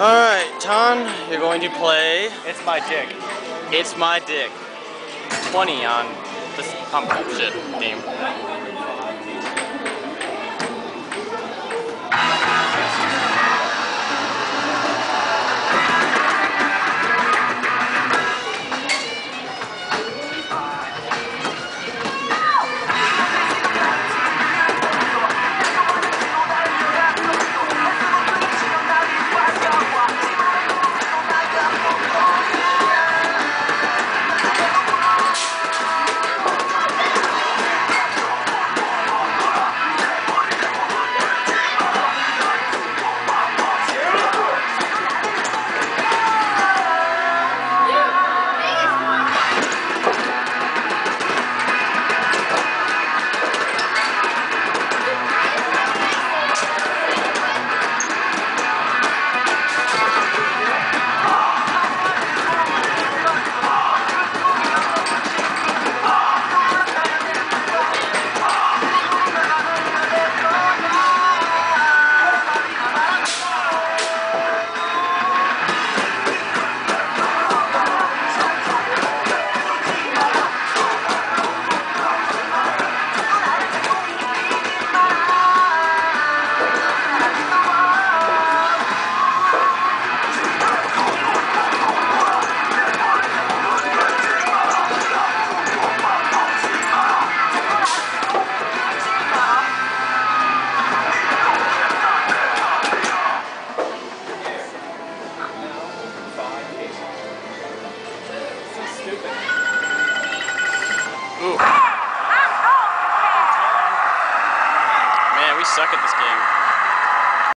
Alright, Thanh, you're going to play It's my dick. It's My Dick 20 on this pump up shit game. stupid. Ooh. Man, we suck at this game.